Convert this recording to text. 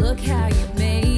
Look how you made